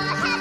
Oh,